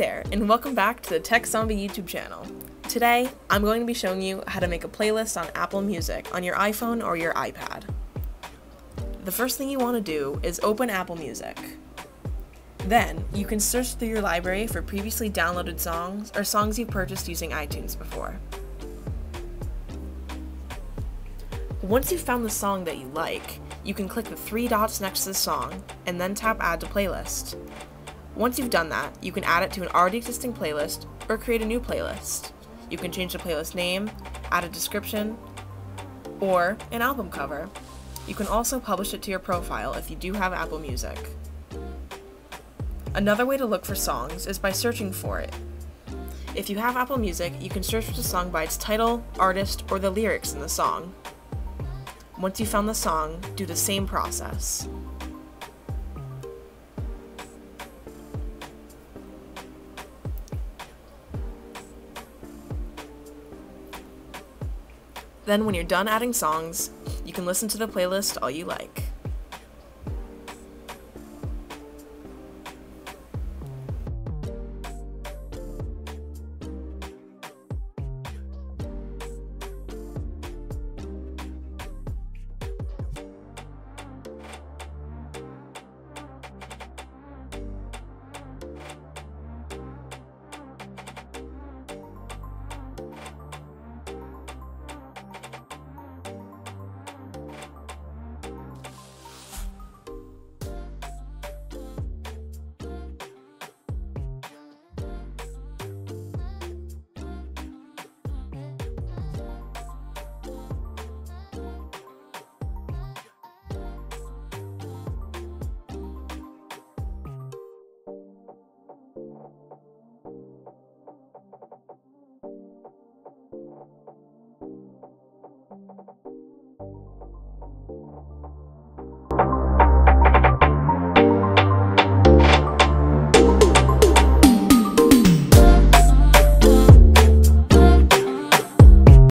and welcome back to the Tech Zombie YouTube channel. Today, I'm going to be showing you how to make a playlist on Apple Music on your iPhone or your iPad. The first thing you want to do is open Apple Music. Then, you can search through your library for previously downloaded songs or songs you've purchased using iTunes before. Once you've found the song that you like, you can click the three dots next to the song and then tap Add to Playlist. Once you've done that, you can add it to an already existing playlist or create a new playlist. You can change the playlist name, add a description, or an album cover. You can also publish it to your profile if you do have Apple Music. Another way to look for songs is by searching for it. If you have Apple Music, you can search for the song by its title, artist, or the lyrics in the song. Once you found the song, do the same process. Then when you're done adding songs, you can listen to the playlist all you like.